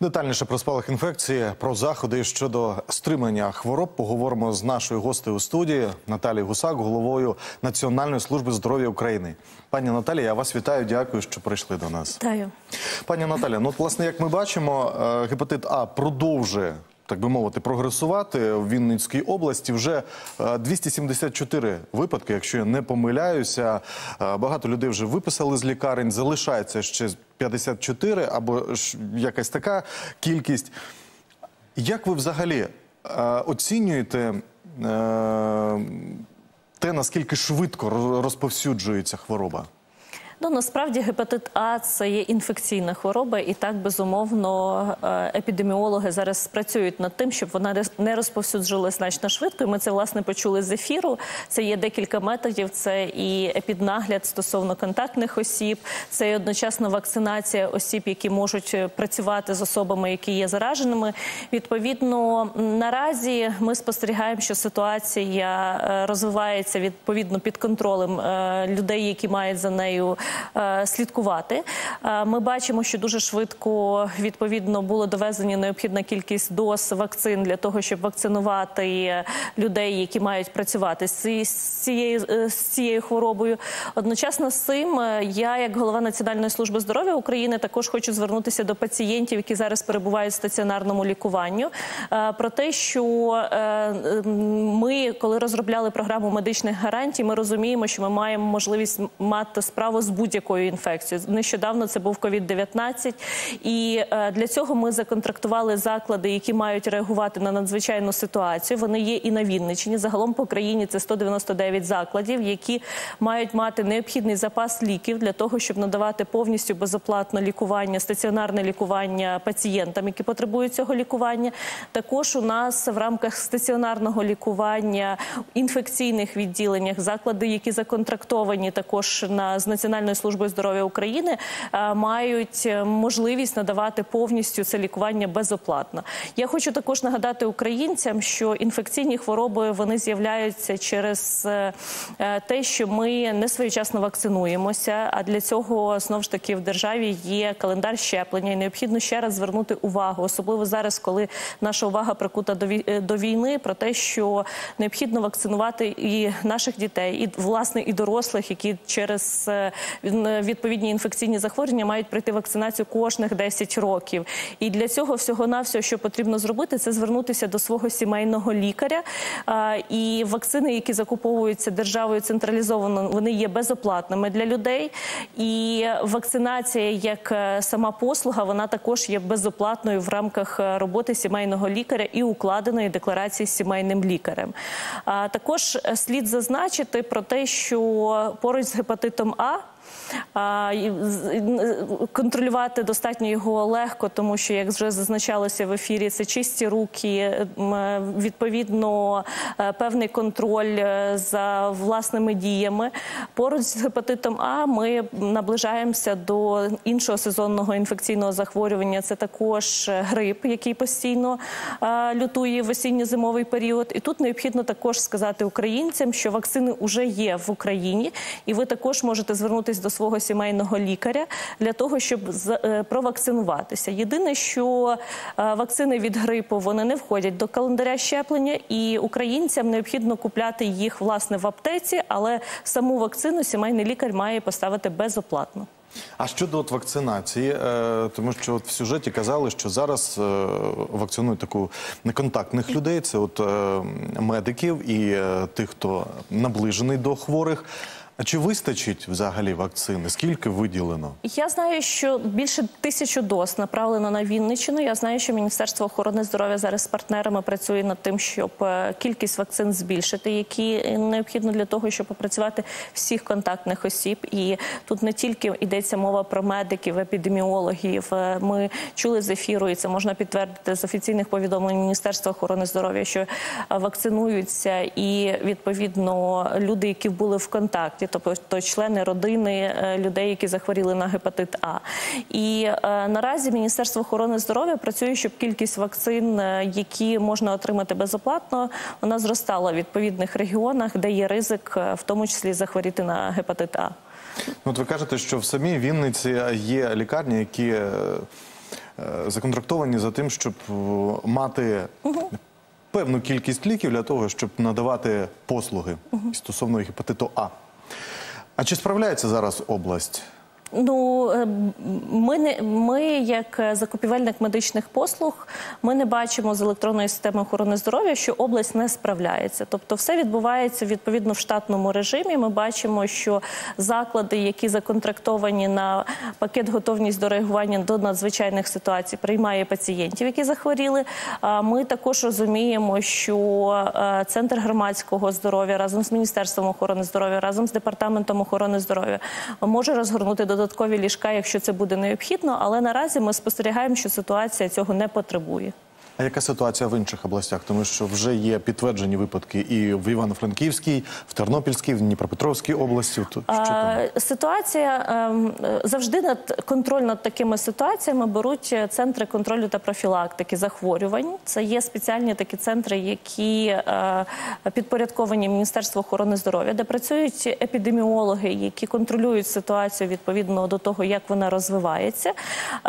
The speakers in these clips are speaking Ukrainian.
Детальніше про спалах інфекції, про заходи щодо стримання хвороб поговоримо з нашою гостею у студії Наталією Гусак, головою Національної служби здоров'я України. Пані Наталія, я вас вітаю. Дякую, що прийшли до нас. Вітаю. Пані Наталі, ну от, власне, як ми бачимо, е, гепатит А продовжує. Так би мовити, прогресувати в Вінницькій області вже е, 274 випадки, якщо я не помиляюся. Е, Багато людей вже виписали з лікарень, залишається ще 54 або якась така кількість. Як ви взагалі е, оцінюєте е, те, наскільки швидко розповсюджується хвороба? Ну насправді гепатит А це є інфекційна хвороба, і так безумовно е, епідеміологи зараз працюють над тим, щоб вона не розповсюджилась значно швидко. І ми це власне почули з ефіру. Це є декілька методів. Це і епіднагляд стосовно контактних осіб, це і одночасно вакцинація осіб, які можуть е, працювати з особами, які є зараженими. Відповідно, наразі ми спостерігаємо, що ситуація е, розвивається відповідно під контролем людей, які мають за нею слідкувати. Е, Ми бачимо, що дуже швидко відповідно було довезені необхідна кількість доз вакцин для того, щоб вакцинувати людей, які мають працювати з цією е, з цією хворобою. Одночасно з цим е, я, як голова Національної служби здоров'я України, також хочу звернутися до пацієнтів, які зараз перебувають в стаціонарному лікуванню, е, про те, що е, ми, коли розробляли програму медичних гарантій, ми розуміємо, що ми маємо можливість мати справу з будь-якою інфекцією. Нещодавно це був COVID-19, і е, для цього ми законтрактували заклади, які мають реагувати на надзвичайну ситуацію. Вони є і на Вінниччині. Загалом по країні це 199 закладів, які мають мати необхідний запас ліків для того, щоб надавати повністю безоплатно лікування, стаціонарне лікування пацієнтам, які потребують цього лікування. Також у нас в рамках стаціонарного лікування інфекційних відділеннях заклади, які законтрактовані також на з Національною службою здоров'я України, е, мають е, можливість надавати повністю це лікування безоплатно. Я хочу також нагадати українцям, що інфекційні хвороби вони з'являються через е, те, що ми не своєчасно вакцинуємося. А для цього знову ж таки в державі є календар щеплення, і необхідно ще раз звернути увагу, особливо зараз, коли наша увага прикута до вій- до війни, про те, що необхідно вакцинувати і наших дітей, і власне і дорослих, які через відповідні інфекційні захворювання мають пройти вакцинацію кожних 10 років. І для цього всього навсього, що потрібно зробити, це звернутися до свого сімейного лікаря. І вакцини, які закуповуються державою централізовано, вони є безоплатними для людей. І вакцинація як е, сама послуга, вона також є безоплатною в рамках е, роботи сімейного лікаря і укладеної декларації з сімейним лікарем. Також е, слід зазначити про те, що поруч з гепатитом А. Контролювати достатньо його легко, тому що, як вже зазначалося в ефірі, це чисті руки, відповідно е, певний контроль е, за власними діями. Поруч з гепатитом А ми наближаємося до іншого сезонного інфекційного захворювання. Це також е, грип, який постійно лютує в осінньо-зимовий період. І тут необхідно також сказати українцям, що вакцини вже є в Україні, і ви також можете звернутися до свого сімейного лікаря для того, щоб е, провакцинуватися. Єдине, що е, вакцини від грипу вони не входять до календаря щеплення, і українцям необхідно купляти їх власне в аптеці, але саму вакцину сімейний лікар має поставити безоплатно. А щодо от вакцинації, е, тому що от в сюжеті казали, що зараз вакцинують таку неконтактних людей, це от медиків і тих, хто наближений до хворих. А чи вистачить взагалі вакцини? Скільки виділено? Я знаю, що більше тисячу доз направлено на Вінниччину. Я знаю, що Міністерство охорони здоров'я зараз з партнерами працює над тим, щоб е, кількість вакцин збільшити, які необхідно для того, щоб опрацювати всіх контактних осіб. І тут не тільки йдеться мова про медиків, епідеміологів. Е, Ми чули з ефіру, і це можна підтвердити з офіційних повідомлень Міністерства охорони здоров'я, що е, вакцинуються і відповідно люди, які були в контакті, тобто члени родини е, людей, які захворіли на гепатит А. І е, наразі Міністерство охорони здоров'я працює, щоб кількість вакцин, е, які можна отримати безоплатно, вона зростала в відповідних регіонах, де є ризик, в тому числі захворіти на гепатит А. Ну, От ви кажете, що в самій Вінниці є лікарні, які законтрактовані за тим, щоб мати певну кількість ліків для того, щоб надавати послуги стосовно гепатиту А. А чи справляється зараз область? Ну е, ми не ми, як е, закупівельник медичних послуг, ми не бачимо з електронної системи охорони здоров'я, що область не справляється. Тобто, все відбувається відповідно в штатному режимі. Ми бачимо, що заклади, які законтрактовані на пакет готовність до реагування до надзвичайних ситуацій, приймає пацієнтів, які захворіли. Ми також розуміємо, що е, центр громадського здоров'я разом з міністерством охорони здоров'я, разом з департаментом охорони здоров'я може розгорнути додаткові ліжка, якщо це буде необхідно. Але наразі ми спостерігаємо, що ситуація цього не потребує. А яка ситуація в інших областях? Тому що вже є підтверджені випадки і в Івано-Франківській, в Тернопільській, в Дніпропетровській області. Тут що там? Ситуація ем, завжди над контроль над такими ситуаціями беруть центри контролю та профілактики захворювань. Це є спеціальні такі центри, які е, підпорядковані Міністерству охорони здоров'я, де працюють епідеміологи, які контролюють ситуацію відповідно до того, як вона розвивається.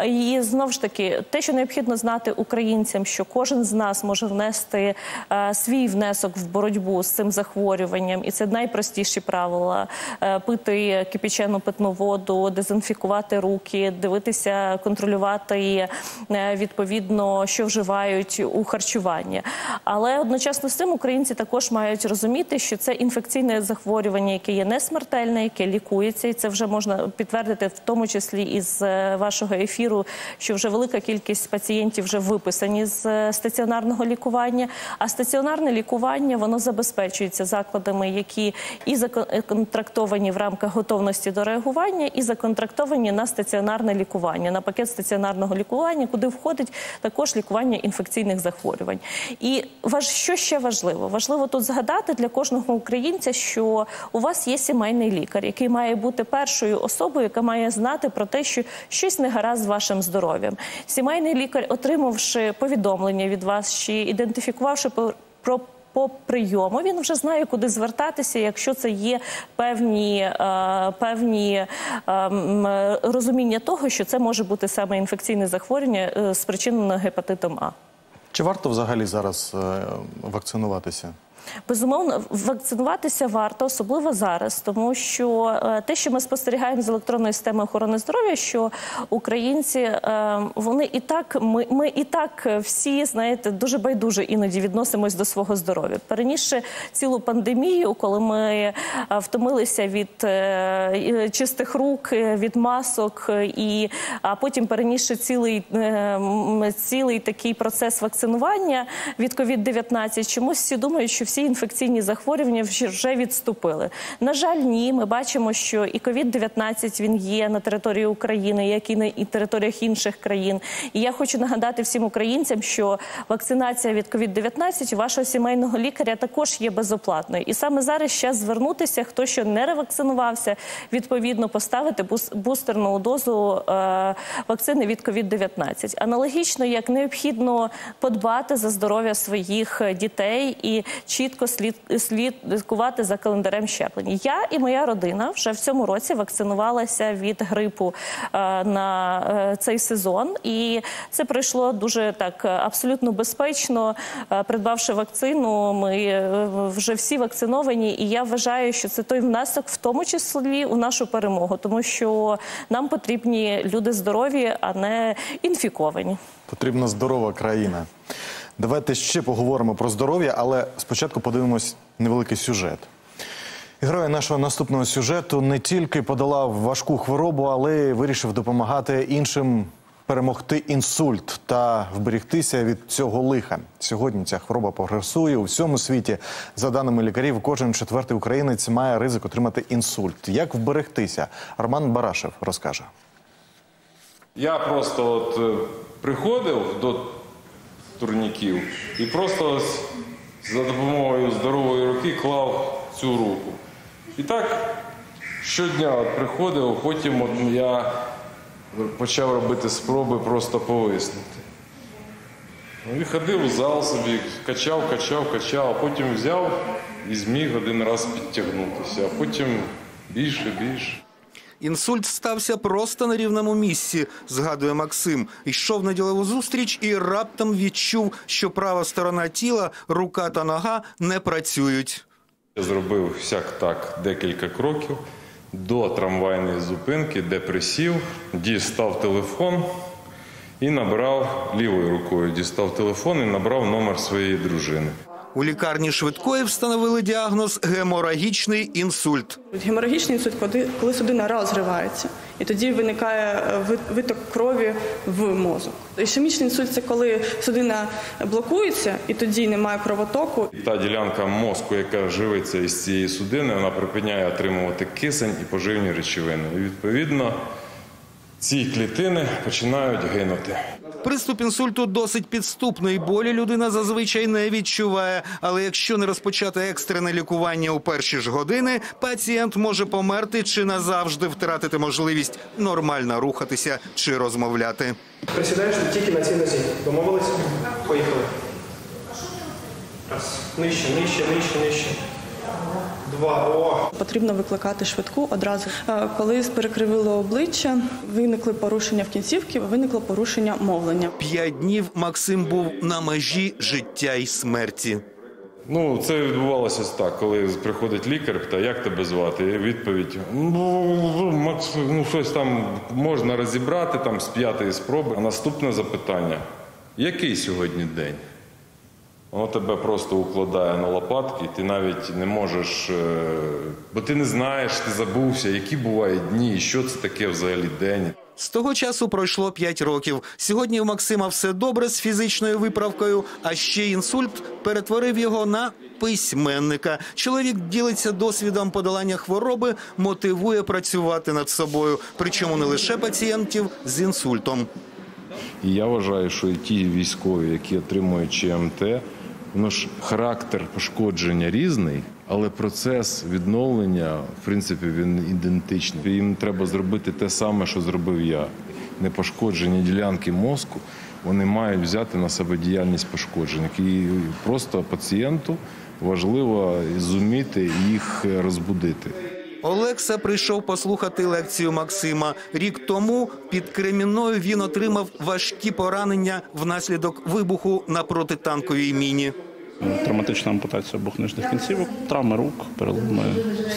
І знову ж таки, те, що необхідно знати українцям, що кожен з нас може внести е, свій внесок в боротьбу з цим захворюванням, і це найпростіші правила: Е, пити кипячену питну воду, дезінфікувати руки, дивитися, контролювати е, відповідно, що вживають у харчуванні. Але одночасно з цим українці також мають розуміти, що це інфекційне захворювання, яке є несмертельне, яке лікується, і це вже можна підтвердити, в тому числі із е, вашого ефіру, що вже велика кількість пацієнтів вже виписані з е, стаціонарного лікування. А стаціонарне лікування воно забезпечується закладами, які і законтрактовані в рамках готовності до реагування, і законтрактовані на стаціонарне лікування, на пакет стаціонарного лікування, куди входить також лікування інфекційних захворювань. І що ще важливо? Важливо тут згадати для кожного українця, що у вас є сімейний лікар, який має бути першою особою, яка має знати про те, що щось не гаразд з вашим здоров'ям. Сімейний лікар, отримавши повідомлення від вас чи ідентифікувавши про по прийому він вже знає, куди звертатися, якщо це є певні, е, певні е, розуміння того, що це може бути саме інфекційне захворювання, е, спричинене гепатитом А. Чи варто взагалі зараз вакцинуватися? Безумовно, вакцинуватися варто, особливо зараз, тому що е, те, що ми спостерігаємо з електронної системи охорони здоров'я, що українці е, вони і так, ми, ми і так всі знаєте дуже байдуже іноді відносимось до свого здоров'я. Перенісши цілу пандемію, коли ми е, втомилися від чистих рук, від масок, і а потім перенісши цілий, цілий такий процес вакцинування від COVID-19, чомусь всі думають, що всі інфекційні захворювання вже- відступили. На жаль, ні. Ми бачимо, що і COVID-19 він є на території України, як і на і територіях інших країн. І я хочу нагадати всім українцям, що вакцинація від COVID-19 у вашого сімейного лікаря також є безоплатною. І саме зараз час звернутися, хто ще не ревакцинувався, відповідно поставити бус- бустерну дозу е, вакцини від COVID-19. Аналогічно, як необхідно подбати за здоров'я своїх дітей і чітко слід, слідкувати за календарем щеплень. Я і моя родина вже в цьому році вакцинувалася від грипу е, на е, цей сезон, і це пройшло дуже так е, абсолютно безпечно. Придбавши вакцину, ми вже всі вакциновані, і я вважаю, що це той внесок, в тому числі у нашу перемогу, тому що нам потрібні люди здорові, а не інфіковані. Потрібна здорова країна. Давайте ще поговоримо про здоров'я, але спочатку подивимось невеликий сюжет. Герой нашого наступного сюжету не тільки подолав важку хворобу, але й вирішив допомагати іншим перемогти інсульт та вберегтися від цього лиха. Сьогодні ця хвороба прогресує у всьому світі. За даними лікарів, кожен четвертий українець має ризик отримати інсульт. Як вберегтися? Роман Барашев розкаже. Я просто от е, приходив до турніків і просто ось за допомогою здорової руки клав цю руку. І так щодня от приходив, потім от я почав робити спроби просто повиснути. Ну і ходив у зал собі, качав, качав, качав, а потім взяв і зміг один раз підтягнутися, а потім більше, більше. Інсульт стався просто на рівному місці, згадує Максим. Йшов на ділову зустріч і раптом відчув, що права сторона тіла, рука та нога не працюють. Я зробив всяк так декілька кроків до трамвайної зупинки, де присів, дістав телефон і набрав лівою рукою. Дістав телефон і набрав номер своєї дружини. У лікарні швидкої встановили діагноз геморагічний інсульт. Геморагічний інсульт, коли, судина розривається, і тоді виникає е, виток крові в мозок. Ішемічний інсульт це коли судина блокується, і тоді немає кровотоку. Та ділянка мозку, яка живиться із цієї судини, вона припиняє отримувати кисень і поживні речовини. І відповідно ці клітини починають гинути. Приступ інсульту досить підступний. Болі людина зазвичай не відчуває. Але якщо не розпочати екстрене лікування у перші ж години, пацієнт може померти чи назавжди втратити можливість нормально рухатися чи розмовляти. Присідаєш тільки на цій нозі. Домовились? Поїхали. Раз. Нижче, нижче, нижче, нижче. Два. О! Потрібно викликати швидку одразу. Е, Коли перекривило обличчя, виникли порушення в кінцівці, виникло порушення мовлення. П'ять днів Максим був на межі життя й смерті. Ну, це відбувалося так, коли приходить лікар, питає, як тебе звати? І відповідь: ну, Макс, ну щось там можна розібрати там з п'ятої спроби. А наступне запитання: який сьогодні день? Воно тебе просто укладає на лопатки, ти навіть не можеш, е, бо ти не знаєш, ти забувся, які бувають дні, і що це таке взагалі день. З того часу пройшло 5 років. Сьогодні у Максима все добре з фізичною виправкою, а ще інсульт перетворив його на письменника. Чоловік ділиться досвідом подолання хвороби, мотивує працювати над собою, причому не лише пацієнтів з інсультом. І я вважаю, що і ті військові, які отримують ЧМТ, ну ж характер пошкодження різний, але процес відновлення, в принципі, він ідентичний. Їм треба зробити те саме, що зробив я. Непошкоджені ділянки мозку вони мають взяти на себе діяльність пошкоджених. І просто пацієнту важливо зуміти їх розбудити. Олекса прийшов послухати лекцію Максима. Рік тому під Кремінною він отримав важкі поранення внаслідок вибуху на протитанковій міні. Травматична ампутація обох нижніх кінцівок, травми рук, переломи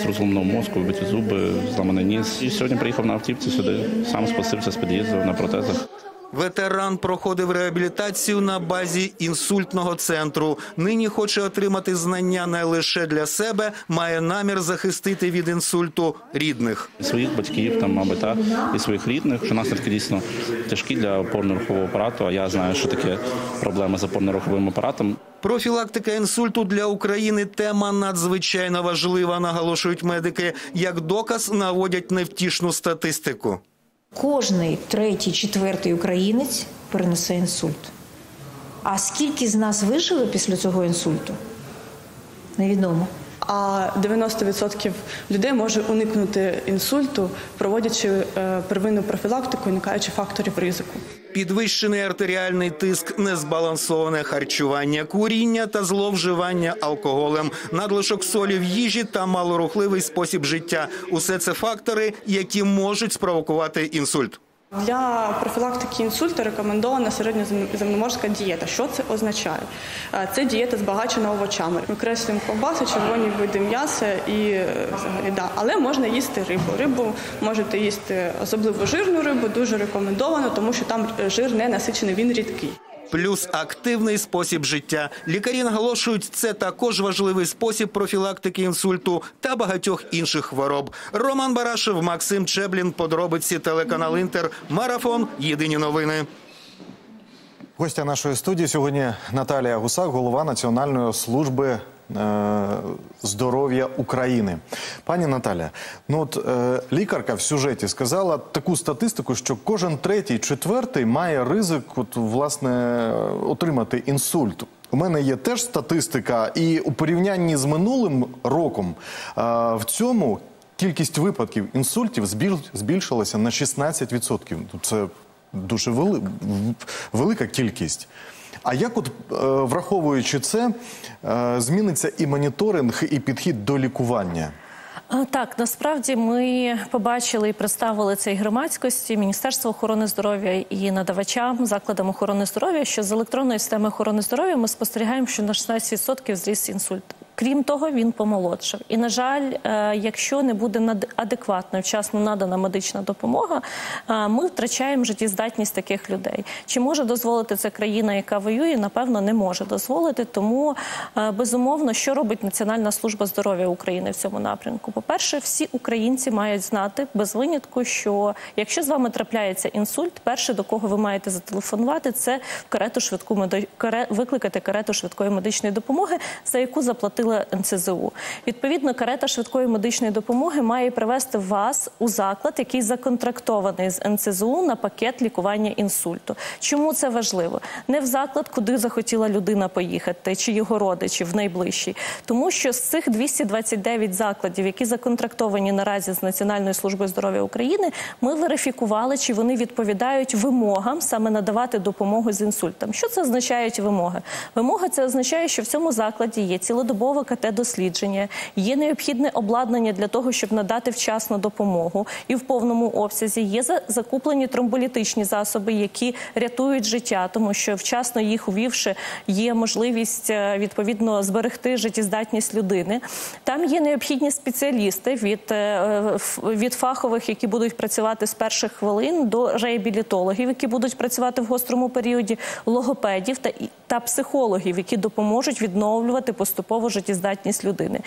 розломного мозку, вибиті зуби, зламаний ніс. І сьогодні приїхав на автівці сюди, сам спустився з під'їзду на протезах. Ветеран проходив реабілітацію на базі інсультного центру. Нині хоче отримати знання не лише для себе, має намір захистити від інсульту рідних. Своїх батьків, там, мабуть, та, і своїх рідних, що наслідки дійсно тяжкі для опорно-рухового апарату. А я знаю, що таке проблеми з опорно-руховим апаратом. Профілактика інсульту для України тема надзвичайно важлива, наголошують медики. Як доказ наводять невтішну статистику. Кожний третій, четвертий українець перенесе інсульт. А скільки з нас вижили після цього інсульту? Невідомо. А 90% людей може уникнути інсульту, проводячи е, первинну профілактику, уникаючи факторів ризику. Підвищений артеріальний тиск, незбалансоване харчування, куріння та зловживання алкоголем, надлишок солі в їжі та малорухливий спосіб життя усе це фактори, які можуть спровокувати інсульт. Для профілактики інсульту рекомендована середньоземноморська дієта. Що це означає? Це дієта збагачена овочами. Викреслюємо ковбаси, червоні види м'яса і е, взагалі да. Але можна їсти рибу. Рибу можете їсти особливо жирну рибу, дуже рекомендовано, тому що там е, жир не насичений, він рідкий. Плюс активний спосіб життя. Лікарі наголошують, це також важливий спосіб профілактики інсульту та багатьох інших хвороб. Роман Барашев, Максим Чеблін, подробиці телеканал Інтер, марафон. Єдині новини. Гостя нашої студії сьогодні Наталія Гусак, голова Національної служби здоров'я України. Пані Наталя, ну от е, лікарка в сюжеті сказала таку статистику, що кожен третій, четвертий має ризик, от, власне, отримати інсульт. У мене є теж статистика, і у порівнянні з минулим роком е, в цьому кількість випадків інсультів збіль- збільшилася на 16%. Ну, Це дуже вели... велика кількість. А як, от е, враховуючи це, е, зміниться і моніторинг, і підхід до лікування? Так, насправді ми побачили і представили це і громадськості, Міністерство охорони здоров'я і надавачам закладам охорони здоров'я, що з електронної системи охорони здоров'я ми спостерігаємо, що на 16% зріс інсульт. Крім того, він помолодшав. І на жаль, е, якщо не буде адекватно вчасно надана медична допомога, е, ми втрачаємо життєздатність таких людей. Чи може дозволити це країна, яка воює? Напевно, не може дозволити. Тому е, безумовно, що робить Національна служба здоров'я України в цьому напрямку? По-перше, всі українці мають знати без винятку, що якщо з вами трапляється інсульт, перше до кого ви маєте зателефонувати, це в карету швидку викликати карету швидкої медичної допомоги, за яку заплатила НСЗУ. Відповідно, карета швидкої медичної допомоги має привести вас у заклад, який законтрактований з НСЗУ на пакет лікування інсульту. Чому це важливо? Не в заклад, куди захотіла людина поїхати, чи його родичі в найближчий, тому що з цих 229 закладів, які законтрактовані наразі з Національною службою здоров'я України, ми верифікували, чи вони відповідають вимогам саме надавати допомогу з інсультом. Що це означають вимоги? Вимога це означає, що в цьому закладі є цілодобове КТ-дослідження, є необхідне обладнання для того, щоб надати вчасну допомогу, і в повному обсязі є закуплені тромболітичні засоби, які рятують життя, тому що вчасно їх увівши, є можливість е, відповідно зберегти життєздатність людини. Там є необхідні спеціалісти від, е, від фахових, які будуть працювати з перших хвилин, до реабілітологів, які будуть працювати в гострому періоді, логопедів та та психологів, які допоможуть відновлювати поступово життєздатність людини.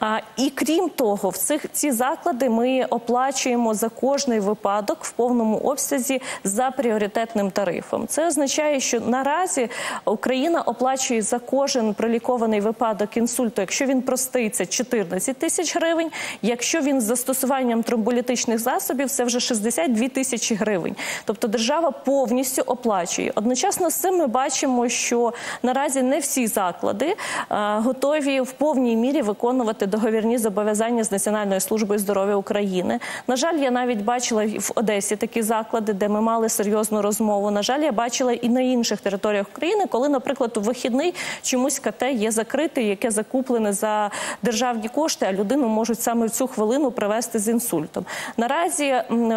А, і крім того, в цих ці заклади ми оплачуємо за кожний випадок в повному обсязі за пріоритетним тарифом. Це означає, що наразі Україна оплачує за кожен пролікований випадок інсульту, якщо він простий, це 14 тисяч гривень. Якщо він з застосуванням тромболітичних засобів, це вже 62 тисячі гривень. Тобто держава повністю оплачує. Одночасно з цим ми бачимо, що наразі не всі заклади а, готові в повній мірі виконувати договірні зобов'язання з Національною службою здоров'я України. На жаль, я навіть бачила в Одесі такі заклади, де ми мали серйозну розмову. На жаль, я бачила і на інших територіях України, коли, наприклад, у вихідний чомусь КТ є закрите, яке закуплене за державні кошти, а людину можуть саме в цю хвилину привести з інсультом. Наразі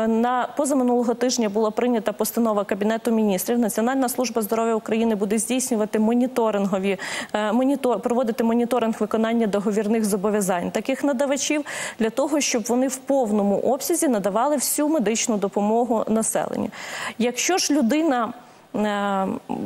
на позаминулого тижня була прийнята постанова Кабінету міністрів. Національна служба здоров'я України буде здійснювати моніторингові е, монітор, проводити моніторинг виконання договірних зобов'язань таких надавачів для того, щоб вони в повному обсязі надавали всю медичну допомогу населенню. Якщо ж людина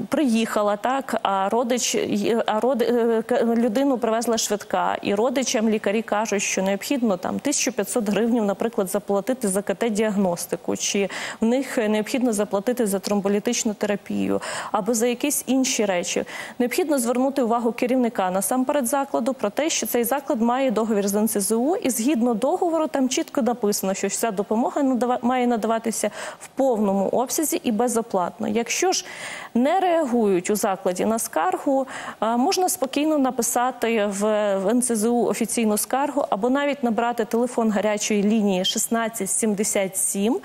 Приїхала так, а родич а роди, е, людину привезла швидка, і родичам лікарі кажуть, що необхідно там 1500 гривень, наприклад, заплатити за КТ-діагностику, чи в них необхідно заплатити за тромболітичну терапію або за якісь інші речі. Необхідно звернути увагу керівника насамперед закладу про те, що цей заклад має договір з НСЗУ, і згідно договору там чітко написано, що вся допомога надава- має надаватися в повному обсязі і безоплатно. Якщо ж не реагують у закладі на скаргу, можна спокійно написати в, НСЗУ офіційну скаргу або навіть набрати телефон гарячої лінії 1677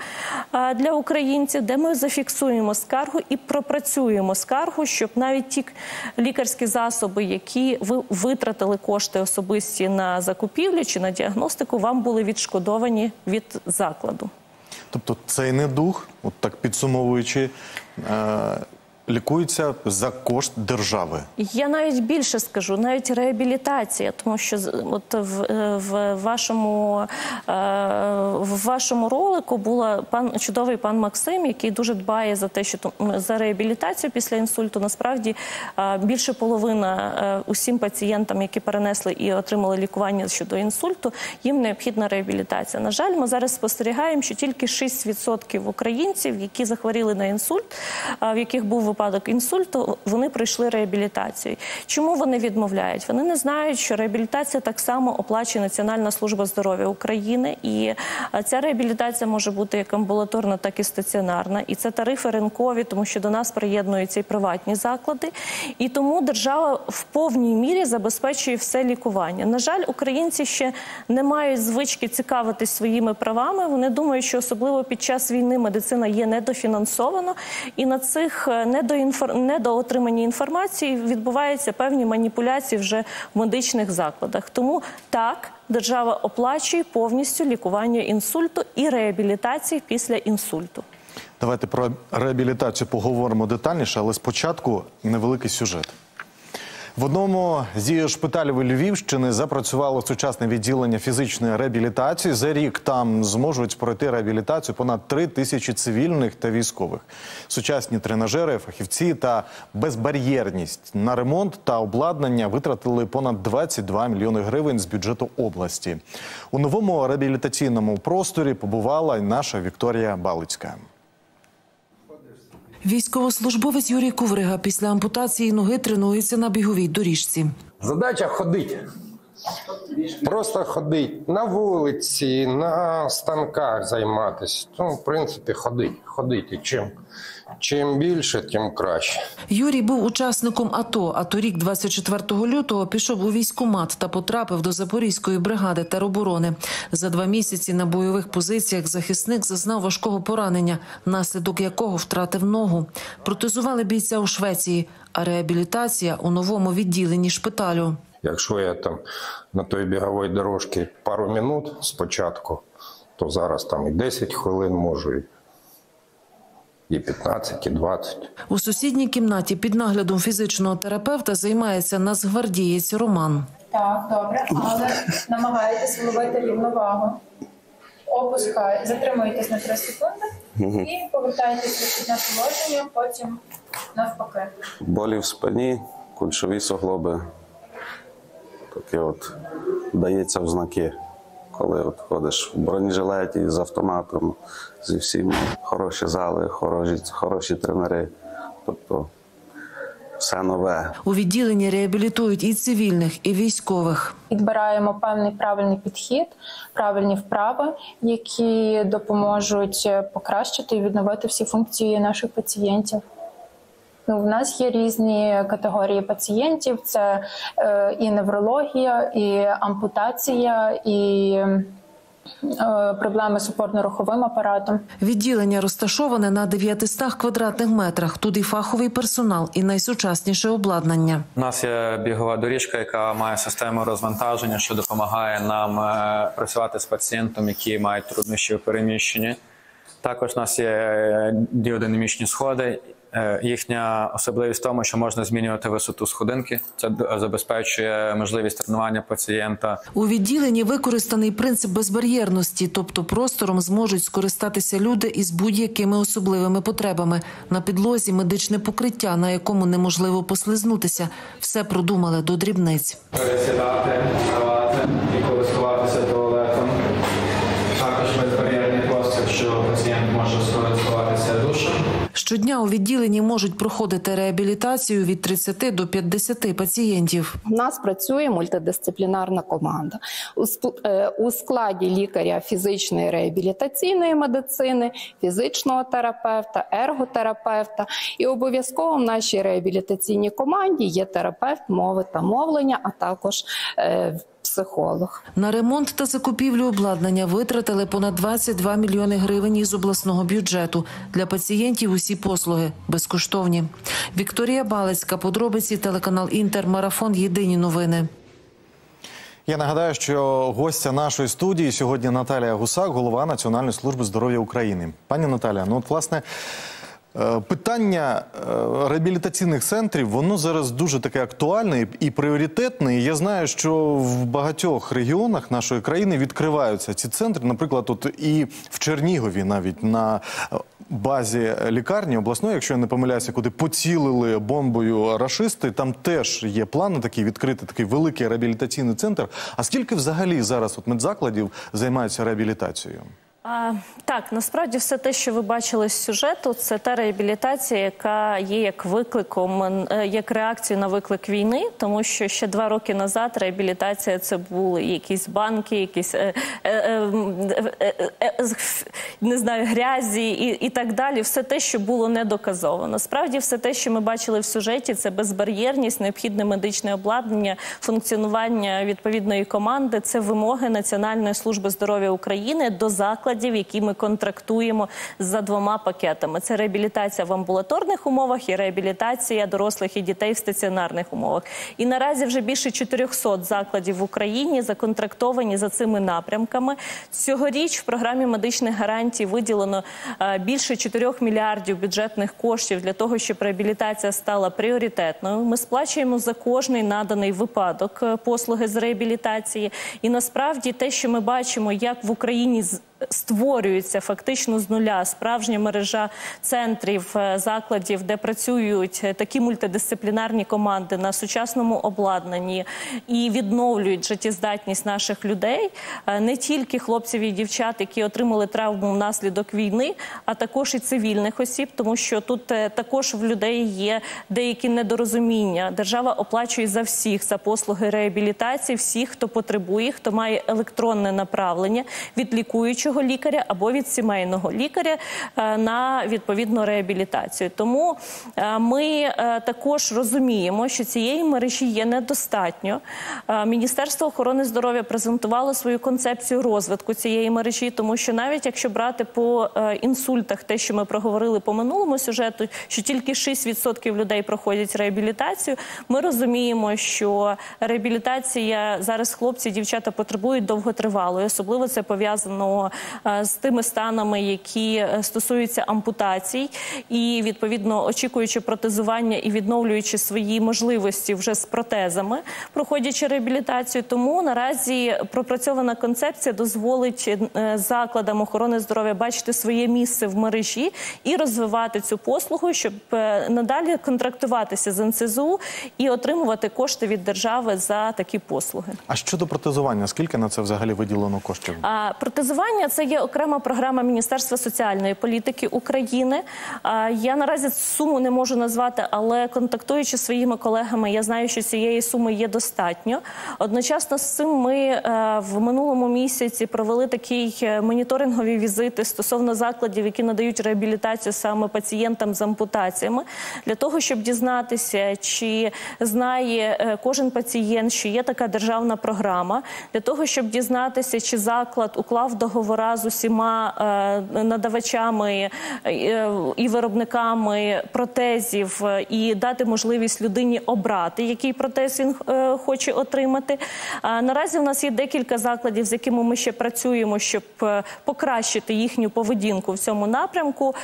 а, для українців, де ми зафіксуємо скаргу і пропрацюємо скаргу, щоб навіть ті лікарські засоби, які ви витратили кошти особисті на закупівлю чи на діагностику, вам були відшкодовані від закладу. Тобто цей недух, от так підсумовуючи, е, лікується за кошт держави. Я навіть більше скажу, навіть реабілітація, тому що от в, е, в вашому е, в вашому ролику була пан чудовий пан Максим, який дуже дбає за те, що за реабілітацію після інсульту. Насправді більше половина е, усім пацієнтам, які перенесли і отримали лікування щодо інсульту, їм необхідна реабілітація. На жаль, ми зараз спостерігаємо, що тільки 6% українців, які захворіли на інсульт, в яких був випадок інсульту, вони пройшли реабілітацію. Чому вони відмовляють? Вони не знають, що реабілітація так само оплачує Національна служба здоров'я України, і ця реабілітація може бути як амбулаторна, так і стаціонарна. І це тарифи ринкові, тому що до нас приєднуються і приватні заклади. І тому держава в повній мірі забезпечує все лікування. На жаль, українці ще не мають звички цікавитись своїми правами. Вони думають, що особливо під час війни медицина є недофінансована, і на цих е, недоінфор... недоотриманні інформації відбуваються певні маніпуляції вже в медичних закладах. Тому так. Держава оплачує повністю лікування інсульту і реабілітації після інсульту. Давайте про реабілітацію поговоримо детальніше, але спочатку невеликий сюжет. В одному зі шпиталів Львівщини запрацювало сучасне відділення фізичної реабілітації. За рік там зможуть пройти реабілітацію понад три тисячі цивільних та військових. Сучасні тренажери, фахівці та безбар'єрність на ремонт та обладнання витратили понад 22 мільйони гривень з бюджету області. У новому реабілітаційному просторі побувала й наша Вікторія Балицька. Військовослужбовець Юрій Коврига після ампутації ноги тренується на біговій доріжці. Задача ходити. Просто ходити на вулиці, на станках займатися. Ну, в принципі, ходити. Ходити. Чим, чим більше, тим краще. Юрій був учасником АТО, а торік, 24 лютого, пішов у військкомат та потрапив до Запорізької бригади тероборони. За два місяці на бойових позиціях захисник зазнав важкого поранення, наслідок якого втратив ногу. Протезували бійця у Швеції, а реабілітація у новому відділенні шпиталю. Якщо я там на той біговій дорожці пару минут спочатку, то зараз там і 10 хвилин можу, і- і 15, і 20. У сусідній кімнаті під наглядом фізичного терапевта займається нацгвардієць Роман. Так, добре, але намагайтесь вловити рівновагу. Опускай, затримуйтесь на 3 секунди і повертайтесь в вихідне положення, потім навпаки. болі в спині, кульшові суглоби. Таке от дається в знаки, коли от ходиш в бронежилеті з автоматом, зі всім хороші зали, хороші, хороші тренери. Тобто все нове. У відділенні реабілітують і цивільних, і військових. Підбираємо певний правильний підхід, правильні вправи, які допоможуть покращити і відновити всі функції наших пацієнтів. Ну, в нас є різні категорії пацієнтів: це е, і неврологія, і ампутація, і е, проблеми з опорно-руховим апаратом. Відділення розташоване на 900 квадратних метрах. Тут і фаховий персонал, і найсучасніше обладнання. У нас є бігова доріжка, яка має систему розвантаження, що допомагає нам е, працювати з пацієнтом, які мають труднощі у переміщенні. Також у нас є е, діодинамічні сходи. Е, Їхня особливість в тому, що можна змінювати висоту сходинки. Це забезпечує можливість тренування пацієнта. У відділенні використаний принцип безбар'єрності, тобто простором зможуть скористатися люди із будь-якими особливими потребами. На підлозі медичне покриття, на якому неможливо послизнутися. Все продумали до дрібниць. Пересідати, вставати і користуватися туалетом. Також безбар'єрний простір, що пацієнт може скористуватися душем. Щодня у відділенні можуть проходити реабілітацію від 30 до 50 пацієнтів. У нас працює мультидисциплінарна команда е, у складі лікаря фізичної реабілітаційної медицини, фізичного терапевта, ерготерапевта. І обов'язково в нашій реабілітаційній команді є терапевт мови та мовлення, а також е, психолог. На ремонт та закупівлю обладнання витратили понад 22 мільйони гривень із обласного бюджету. Для пацієнтів усі послуги безкоштовні. Вікторія Балицька, подробиці телеканал Інтер, марафон. Єдині новини. Я нагадаю, що гостя нашої студії сьогодні Наталія Гусак, голова Національної служби здоров'я України. Пані Наталя, ну от власне. Е, Питання е, реабілітаційних центрів воно зараз дуже таке актуальне і- пріоритетне. Я знаю, що в багатьох регіонах нашої країни відкриваються ці центри. Наприклад, от і в Чернігові, навіть на е, базі лікарні обласної, якщо я не помиляюся, куди поцілили бомбою рашисти, там теж є плани такі відкрити такий великий реабілітаційний центр. А скільки взагалі зараз от медзакладів займаються реабілітацією? А, так, насправді все те, що ви бачили з сюжету, це та реабілітація, яка є як викликом, е, як реакцією на виклик війни, тому що ще два роки назад реабілітація це були якісь банки, якісь е, е, е, е, е, не знаю, грязі і, і так далі. Все те, що було недоказовано. Справді, все те, що ми бачили в сюжеті, це безбар'єрність, необхідне медичне обладнання, функціонування відповідної команди. Це вимоги Національної служби здоров'я України до закладів закладів, які ми контрактуємо за двома пакетами: це реабілітація в амбулаторних умовах і реабілітація дорослих і дітей в стаціонарних умовах. І наразі вже більше 400 закладів в Україні законтрактовані за цими напрямками. Цьогоріч в програмі медичних гарантій виділено е, більше 4 мільярдів бюджетних коштів для того, щоб реабілітація стала пріоритетною. Ми сплачуємо за кожний наданий випадок е, послуги з реабілітації. І насправді те, що ми бачимо, як в Україні створюється фактично з нуля справжня мережа центрів е, закладів, де працюють е, такі мультидисциплінарні команди на сучасному обладнанні і відновлюють життєздатність наших людей, е, не тільки хлопців і дівчат, які отримали травму внаслідок війни, а також і цивільних осіб, тому що тут також в людей є деякі недорозуміння. Держава оплачує за всіх за послуги реабілітації, всіх, хто потребує, хто має електронне направлення від лікуючого лікаря або від сімейного лікаря е, на відповідну реабілітацію. Тому е, ми е, також розуміємо, що цієї мережі є недостатньо. Міністерство охорони здоров'я презентувало свою концепцію розвитку цієї мережі, тому що навіть якщо брати по інсультах, те, що ми проговорили по минулому сюжету, що тільки 6% людей проходять реабілітацію, ми розуміємо, що реабілітація зараз хлопці і дівчата потребують довготривалої. Особливо це пов'язано з тими станами, які е, стосуються ампутацій, і відповідно очікуючи протезування і відновлюючи свої можливості вже з протезами, проходячи реабілітацію. Тому наразі пропрацьована концепція дозволить е, закладам охорони здоров'я бачити своє місце в мережі і розвивати цю послугу, щоб е, надалі контрактуватися з НСЗУ і отримувати кошти від держави за такі послуги. А щодо протезування, скільки на це взагалі виділено коштів? А протезування це є окрема програма Міністерства соціальної політики України. Я наразі суму не можу назвати, але контактуючи зі своїми колегами, я знаю, що цієї суми є достатньо. Одночасно з цим ми е, в минулому місяці провели такі е, моніторингові візити стосовно закладів, які надають реабілітацію саме пацієнтам з ампутаціями, для того, щоб дізнатися, чи знає е, кожен пацієнт, що є така державна програма, для того, щоб дізнатися, чи заклад уклав договора з усіма е, надавачами е, і виробниками протезів, е, і дати можливість людині обрати, який протез він хоче отримати. Наразі в нас є декілька закладів, з якими ми ще працюємо, щоб покращити їхню поведінку в цьому напрямку.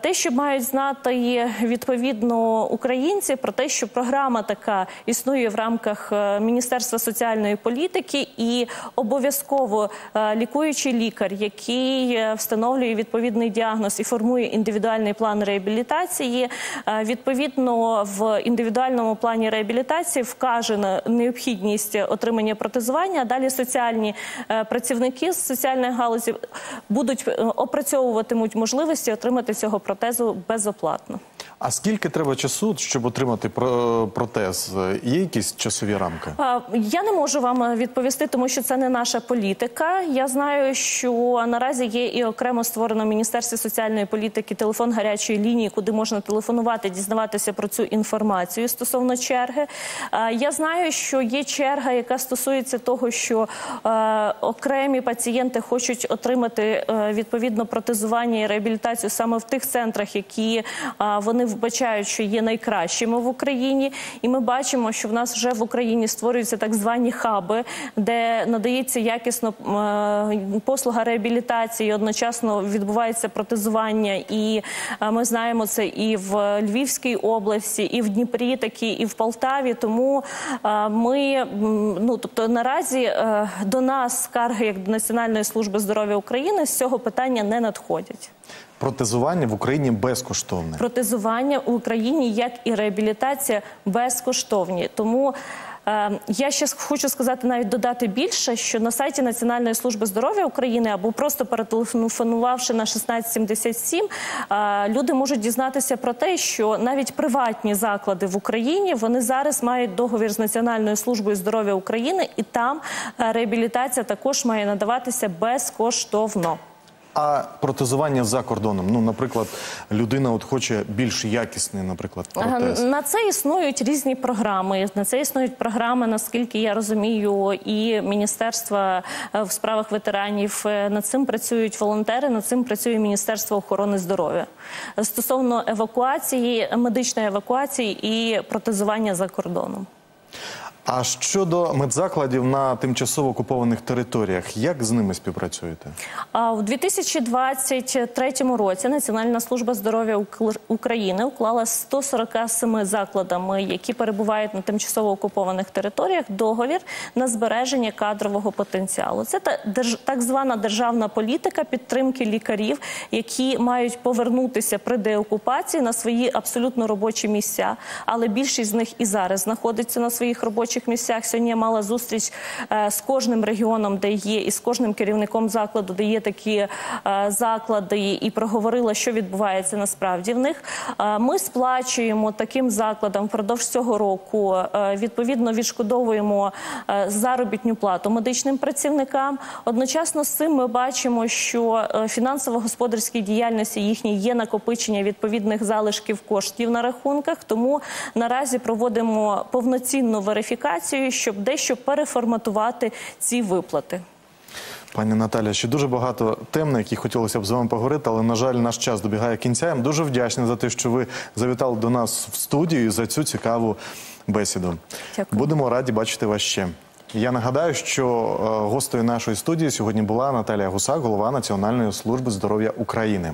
Те, що мають знати відповідно українці, про те, що програма така існує в рамках Міністерства соціальної політики, і обов'язково лікуючий лікар, який е, встановлює відповідний діагноз і формує індивідуальний план реабілітації, е, відповідно в індивідуальному плані реабілітації вкаже на необхідність отримання протезування. Далі соціальні е, працівники з соціальної галузі будуть опрацьовуватимуть можливості отримати цього протезу безоплатно. А скільки треба часу, щоб отримати про- протез? Є якісь часові рамки? Я не можу вам відповісти, тому що це не наша політика. Я знаю, що наразі є і окремо створено в Міністерстві соціальної політики телефон гарячої лінії, куди можна телефонувати, дізнаватися про цю інформацію стосовно черги. Я знаю, що є черга, яка стосується того, що е, окремі пацієнти хочуть отримати е, відповідно протезування і реабілітацію саме в тих центрах, які вони вбачають, що є найкращими в Україні. І ми бачимо, що в нас вже в Україні створюються так звані хаби, де надається якісно е, послуга реабілітації, одночасно відбувається протезування. І е, ми знаємо це і в Львівській області, і в Дніпрі, такі, і в Полтаві. Тому е, ми ну тобто наразі е, до нас скарги як до Національної служби здоров'я України з цього питання не надходять. Протезування в Україні безкоштовне. Протезування в Україні, як і реабілітація, безкоштовні. Тому я ще хочу сказати, навіть додати більше, що на сайті Національної служби здоров'я України або просто перетелефонувавши на 1677, е, люди можуть дізнатися про те, що навіть приватні заклади в Україні вони зараз мають договір з Національною службою здоров'я України, і там е, реабілітація також має надаватися безкоштовно. А протезування за кордоном. Ну, наприклад, людина от хоче більш якісний, наприклад, протез. На це існують різні програми. На це існують програми, наскільки я розумію, і Міністерства е, в справах ветеранів. Е, Над цим працюють волонтери, над цим працює Міністерство охорони здоров'я стосовно евакуації, медичної евакуації і протезування за кордоном. А щодо медзакладів на тимчасово окупованих територіях, як з ними співпрацюєте? А у 2023 році Національна служба здоров'я Укр- України уклала з 147 закладами, які перебувають на тимчасово окупованих територіях, договір на збереження кадрового потенціалу. Це так звана державна політика підтримки лікарів, які мають повернутися при деокупації на свої абсолютно робочі місця. Але більшість з них і зараз знаходиться на своїх робочих місцях. Сьогодні я мала зустріч е, з кожним регіоном, де є, і з кожним керівником закладу, де є такі е, заклади, і проговорила, що відбувається насправді в них. Е, Ми сплачуємо таким закладам впродовж цього року. Відповідно, відшкодовуємо заробітну плату медичним працівникам. Одночасно з цим ми бачимо, що фінансово-господарській діяльності їхній є накопичення відповідних залишків коштів на рахунках. Тому наразі проводимо повноцінну верифікацію, щоб дещо переформатувати ці виплати. Пані Наталя, ще дуже багато тем, на які хотілося б з вами поговорити, але на жаль, наш час добігає кінця. Я вам дуже вдячний за те, що ви завітали до нас в студію і за цю цікаву бесіду. Дякую. Будемо раді бачити вас ще. Я нагадаю, що е, гостею нашої студії сьогодні була Наталія Гусак, голова Національної служби здоров'я України.